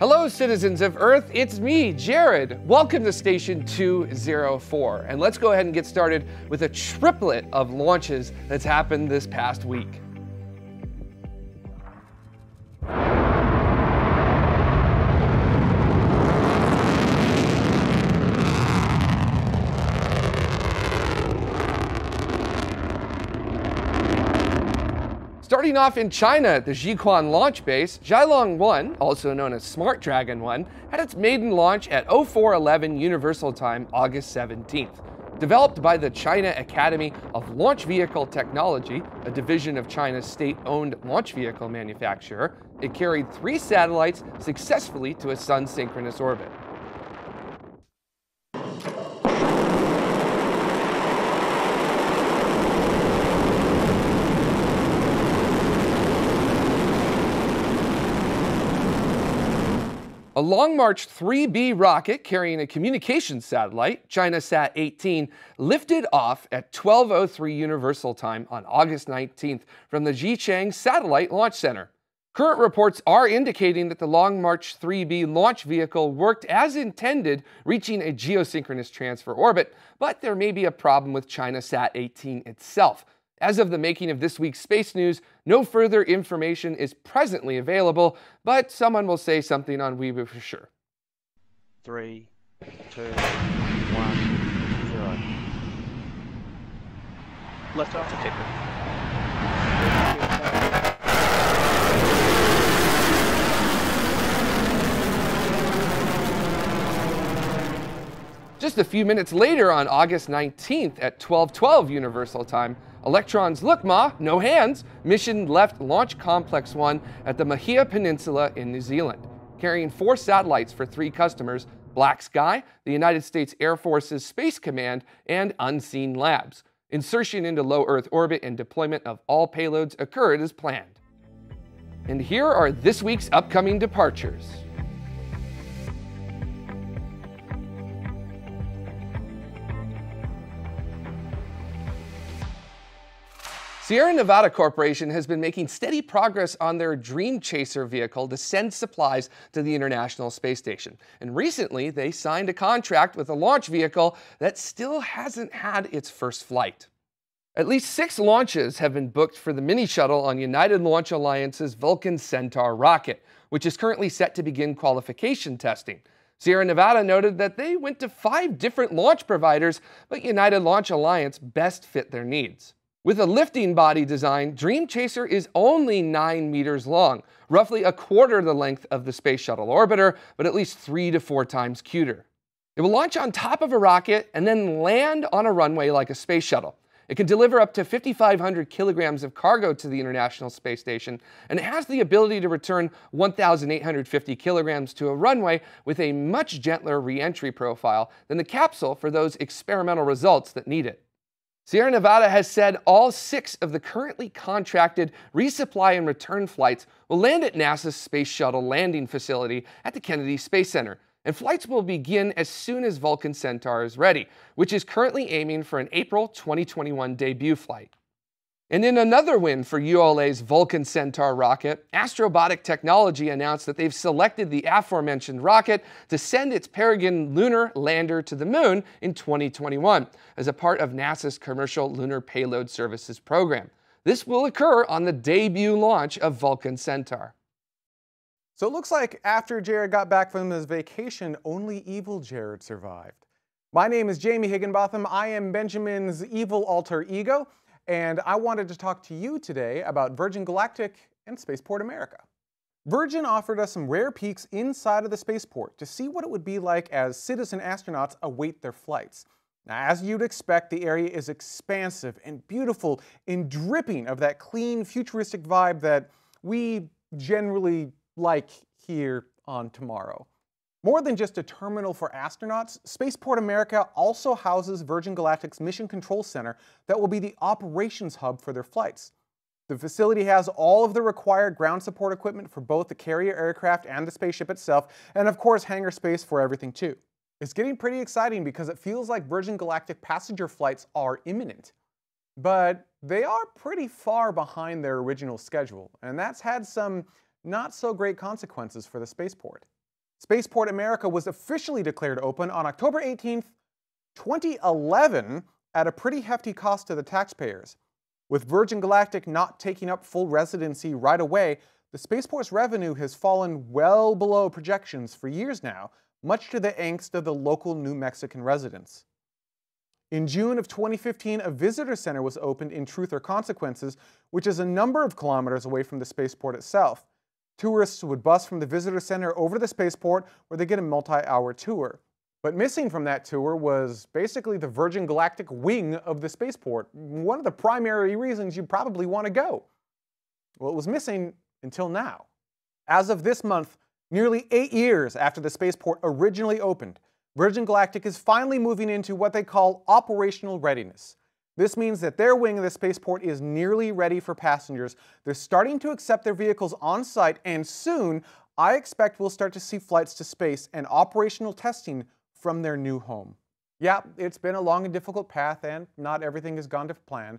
Hello, citizens of Earth. It's me, Jared. Welcome to Station 204. And let's go ahead and get started with a triplet of launches that's happened this past week. Starting off in China at the Jiuquan launch base, Xiaolong 1, also known as Smart Dragon 1, had its maiden launch at 0411 Universal Time August 17th. Developed by the China Academy of Launch Vehicle Technology, a division of China's state-owned launch vehicle manufacturer, it carried three satellites successfully to a sun-synchronous orbit. A Long March 3B rocket carrying a communications satellite, ChinaSat 18, lifted off at 12:03 Universal Time on August 19th from the Xichang Satellite Launch Center. Current reports are indicating that the Long March 3B launch vehicle worked as intended, reaching a geosynchronous transfer orbit, but there may be a problem with ChinaSat 18 itself. As of the making of this week's space news, no further information is presently available, but someone will say something on Weibo for sure. Three, two, one, zero. Left after kicker. Just a few minutes later on August 19th at 1212 Universal Time, Electron's Look Ma, no hands, mission left Launch Complex 1 at the Mahia Peninsula in New Zealand, carrying four satellites for three customers, Black Sky, the United States Air Force's Space Command, and Unseen Labs. Insertion into low Earth orbit and deployment of all payloads occurred as planned. And here are this week's upcoming departures. Sierra Nevada Corporation has been making steady progress on their Dream Chaser vehicle to send supplies to the International Space Station. And recently, they signed a contract with a launch vehicle that still hasn't had its first flight. At least six launches have been booked for the mini shuttle on United Launch Alliance's Vulcan Centaur rocket, which is currently set to begin qualification testing. Sierra Nevada noted that they went to five different launch providers, but United Launch Alliance best fit their needs. With a lifting body design, Dream Chaser is only 9 meters long, roughly a quarter the length of the Space Shuttle Orbiter, but at least three to four times cuter. It will launch on top of a rocket and then land on a runway like a space shuttle. It can deliver up to 5,500 kilograms of cargo to the International Space Station, and it has the ability to return 1,850 kilograms to a runway with a much gentler reentry profile than the capsule for those experimental results that need it. Sierra Nevada has said all six of the currently contracted resupply and return flights will land at NASA's Space Shuttle landing facility at the Kennedy Space Center, and flights will begin as soon as Vulcan Centaur is ready, which is currently aiming for an April 2021 debut flight. And in another win for ULA's Vulcan Centaur rocket, Astrobotic Technology announced that they've selected the aforementioned rocket to send its Peregrine lunar lander to the moon in 2021 as a part of NASA's Commercial Lunar Payload Services program. This will occur on the debut launch of Vulcan Centaur. So it looks like after Jared got back from his vacation, only evil Jared survived. My name is Jamie Higginbotham. I am Benjamin's evil alter ego and I wanted to talk to you today about Virgin Galactic and Spaceport America. Virgin offered us some rare peeks inside of the spaceport to see what it would be like as citizen astronauts await their flights. Now, as you'd expect, the area is expansive and beautiful and dripping of that clean, futuristic vibe that we generally like here on Tomorrow. More than just a terminal for astronauts, Spaceport America also houses Virgin Galactic's Mission Control Center that will be the operations hub for their flights. The facility has all of the required ground support equipment for both the carrier aircraft and the spaceship itself, and of course hangar space for everything too. It's getting pretty exciting because it feels like Virgin Galactic passenger flights are imminent. But they are pretty far behind their original schedule, and that's had some not so great consequences for the spaceport. Spaceport America was officially declared open on October 18th, 2011, at a pretty hefty cost to the taxpayers. With Virgin Galactic not taking up full residency right away, the spaceport's revenue has fallen well below projections for years now, much to the angst of the local New Mexican residents. In June of 2015, a visitor center was opened in Truth or Consequences, which is a number of kilometers away from the spaceport itself. Tourists would bus from the visitor center over to the spaceport where they get a multi-hour tour. But missing from that tour was basically the Virgin Galactic wing of the spaceport, one of the primary reasons you probably want to go. Well, it was missing until now. As of this month, nearly eight years after the spaceport originally opened, Virgin Galactic is finally moving into what they call operational readiness. This means that their wing of the spaceport is nearly ready for passengers. They're starting to accept their vehicles on site, and soon I expect we'll start to see flights to space and operational testing from their new home. Yeah, it's been a long and difficult path, and not everything has gone to plan,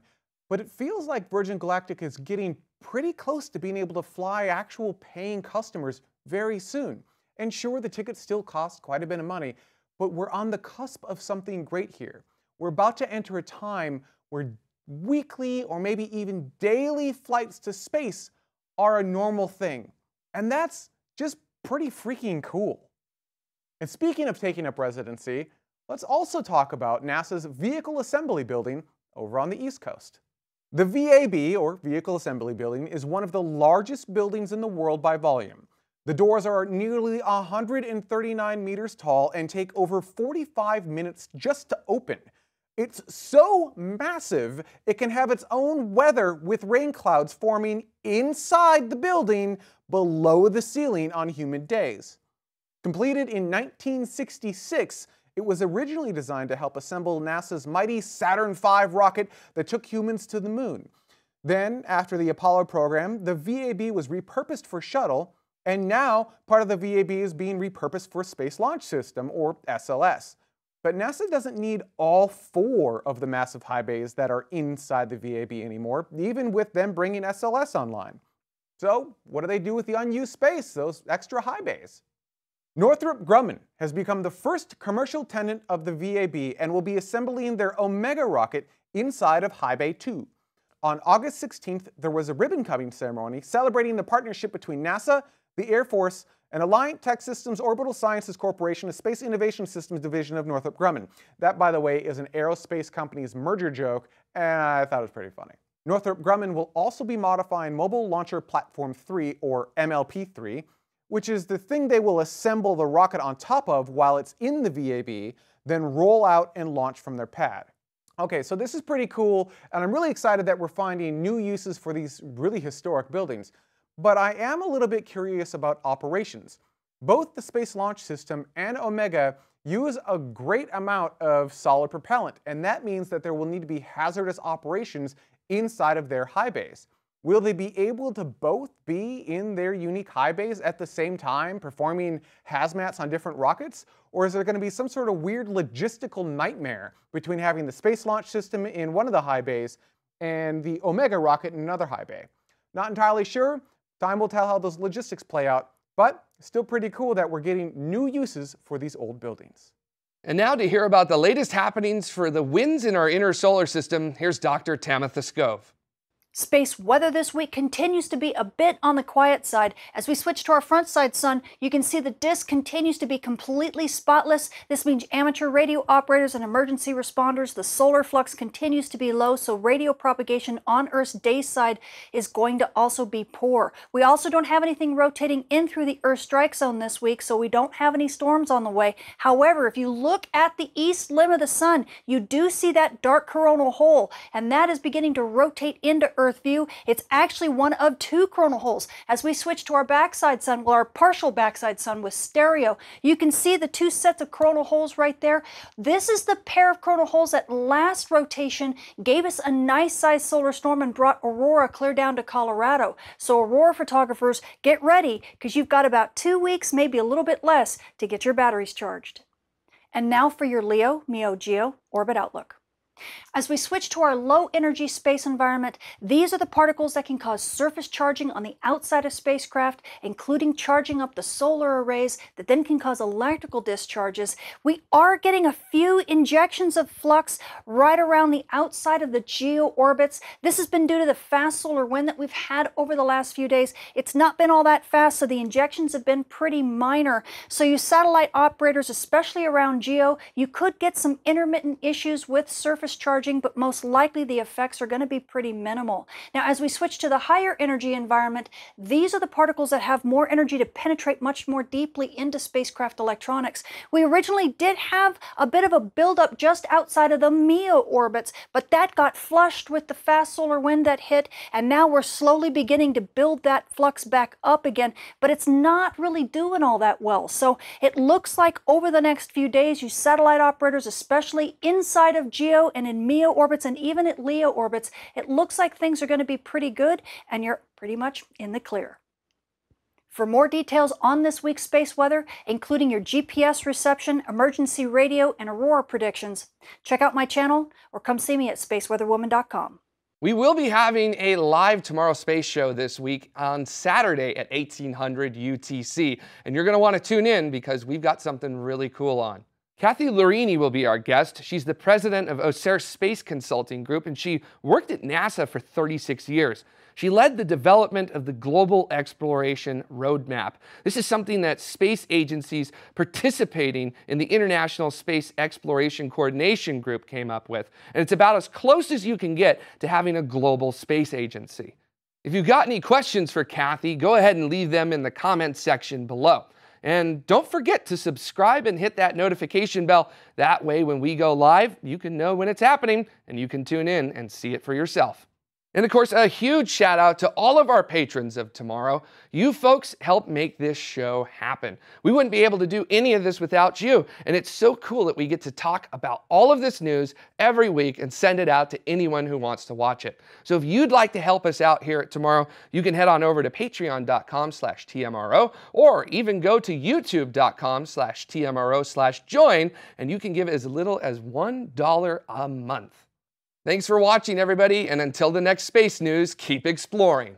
but it feels like Virgin Galactic is getting pretty close to being able to fly actual paying customers very soon. And sure, the tickets still cost quite a bit of money, but we're on the cusp of something great here. We're about to enter a time where weekly or maybe even daily flights to space are a normal thing. And that's just pretty freaking cool. And speaking of taking up residency, let's also talk about NASA's Vehicle Assembly Building over on the East Coast. The VAB, or Vehicle Assembly Building, is one of the largest buildings in the world by volume. The doors are nearly 139 meters tall and take over 45 minutes just to open. It's so massive, it can have its own weather with rain clouds forming inside the building below the ceiling on humid days. Completed in 1966, it was originally designed to help assemble NASA's mighty Saturn V rocket that took humans to the moon. Then, after the Apollo program, the VAB was repurposed for shuttle, and now part of the VAB is being repurposed for Space Launch System, or SLS. But NASA doesn't need all four of the massive high bays that are inside the VAB anymore, even with them bringing SLS online. So, what do they do with the unused space, those extra high bays? Northrop Grumman has become the first commercial tenant of the VAB and will be assembling their Omega rocket inside of High Bay 2. On August 16th, there was a ribbon cutting ceremony celebrating the partnership between NASA, the Air Force, and Alliant Techsystems Orbital Sciences Corporation, a space innovation systems division of Northrop Grumman. That, by the way, is an aerospace company's merger joke, and I thought it was pretty funny. Northrop Grumman will also be modifying Mobile Launcher Platform 3, or MLP 3, which is the thing they will assemble the rocket on top of while it's in the VAB, then roll out and launch from their pad. Okay, so this is pretty cool, and I'm really excited that we're finding new uses for these really historic buildings. But I am a little bit curious about operations. Both the Space Launch System and Omega use a great amount of solid propellant, and that means that there will need to be hazardous operations inside of their high bays. Will they be able to both be in their unique high bays at the same time, performing hazmats on different rockets? Or is there going to be some sort of weird logistical nightmare between having the Space Launch System in one of the high bays and the Omega rocket in another high bay? Not entirely sure. Time will tell how those logistics play out, but still pretty cool that we're getting new uses for these old buildings. And now to hear about the latest happenings for the winds in our inner solar system, here's Dr. Tamitha Skov. Space weather this week continues to be a bit on the quiet side. As we switch to our front side sun, you can see the disk continues to be completely spotless. This means amateur radio operators and emergency responders, the solar flux continues to be low, so radio propagation on Earth's day side is going to also be poor. We also don't have anything rotating in through the Earth strike zone this week, so we don't have any storms on the way. However, if you look at the east limb of the sun, you do see that dark coronal hole, and that is beginning to rotate into Earth Earth view, it's actually one of two coronal holes. As we switch to our backside sun, well, our partial backside sun with stereo, you can see the two sets of coronal holes right there. This is the pair of coronal holes that last rotation gave us a nice sized solar storm and brought aurora clear down to Colorado. So aurora photographers, get ready because you've got about two weeks, maybe a little bit less, to get your batteries charged. And now for your Leo, Meo, Geo Orbit Outlook. As we switch to our low energy space environment, these are the particles that can cause surface charging on the outside of spacecraft, including charging up the solar arrays that then can cause electrical discharges. We are getting a few injections of flux right around the outside of the geo orbits. This has been due to the fast solar wind that we've had over the last few days. It's not been all that fast, so the injections have been pretty minor. So you satellite operators, especially around geo, you could get some intermittent issues with surface charging charging, but most likely the effects are going to be pretty minimal. Now, as we switch to the higher energy environment, these are the particles that have more energy to penetrate much more deeply into spacecraft electronics. We originally did have a bit of a buildup just outside of the MEO orbits, but that got flushed with the fast solar wind that hit, and now we're slowly beginning to build that flux back up again, but it's not really doing all that well. So it looks like over the next few days, you satellite operators, especially inside of GEO and in MEO, orbits and even at LEO orbits, it looks like things are going to be pretty good and you're pretty much in the clear. For more details on this week's space weather, including your GPS reception, emergency radio, and aurora predictions, check out my channel or come see me at spaceweatherwoman.com. We will be having a live Tomorrow Space Show this week on Saturday at 1800 UTC. And you're going to want to tune in because we've got something really cool on. Kathy Laurini will be our guest. She's the president of Ocere Space Consulting Group, and she worked at NASA for 36 years. She led the development of the Global Exploration Roadmap. This is something that space agencies participating in the International Space Exploration Coordination Group came up with, and it's about as close as you can get to having a global space agency. If you've got any questions for Kathy, go ahead and leave them in the comments section below. And don't forget to subscribe and hit that notification bell. That way, when we go live, you can know when it's happening and you can tune in and see it for yourself. And of course, a huge shout out to all of our patrons of tomorrow. You folks help make this show happen. We wouldn't be able to do any of this without you. And it's so cool that we get to talk about all of this news every week and send it out to anyone who wants to watch it. So if you'd like to help us out here at tomorrow, you can head on over to patreon.com slash TMRO or even go to youtube.com slash TMRO slash join and you can give as little as $1 a month. Thanks for watching, everybody, and until the next space news, keep exploring.